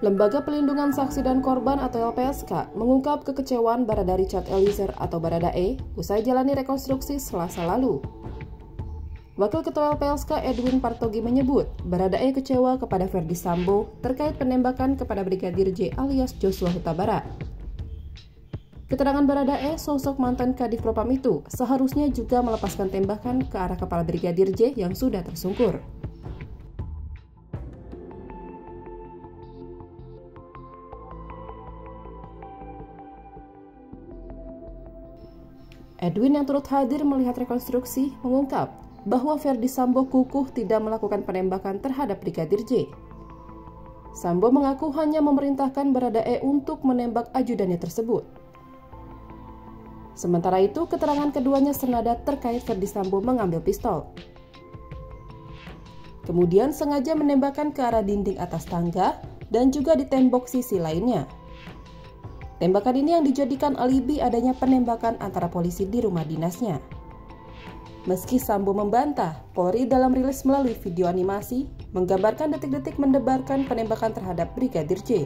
Lembaga Pelindungan Saksi dan Korban atau LPSK mengungkap kekecewaan Barada Richard Eliezer atau Baradae usai jalani rekonstruksi selasa lalu. Wakil Ketua LPSK Edwin Partogi menyebut, Baradae kecewa kepada Ferdi Sambo terkait penembakan kepada Brigadir J alias Joshua Huta Barat. Keterangan Baradae, sosok mantan Kadif Propam itu seharusnya juga melepaskan tembakan ke arah kepala Brigadir J yang sudah tersungkur. Edwin yang turut hadir melihat rekonstruksi mengungkap bahwa Verdi Sambo kukuh tidak melakukan penembakan terhadap Brigadir J. Sambo mengaku hanya memerintahkan Baradae untuk menembak ajudannya tersebut. Sementara itu, keterangan keduanya senada terkait Verdi Sambo mengambil pistol. Kemudian sengaja menembakkan ke arah dinding atas tangga dan juga di tembok sisi lainnya. Tembakan ini yang dijadikan alibi adanya penembakan antara polisi di rumah dinasnya. Meski Sambo membantah, Polri dalam rilis melalui video animasi menggambarkan detik-detik mendebarkan penembakan terhadap Brigadir J.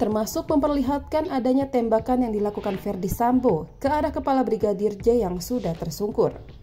Termasuk memperlihatkan adanya tembakan yang dilakukan Verdi Sambo ke arah kepala Brigadir J yang sudah tersungkur.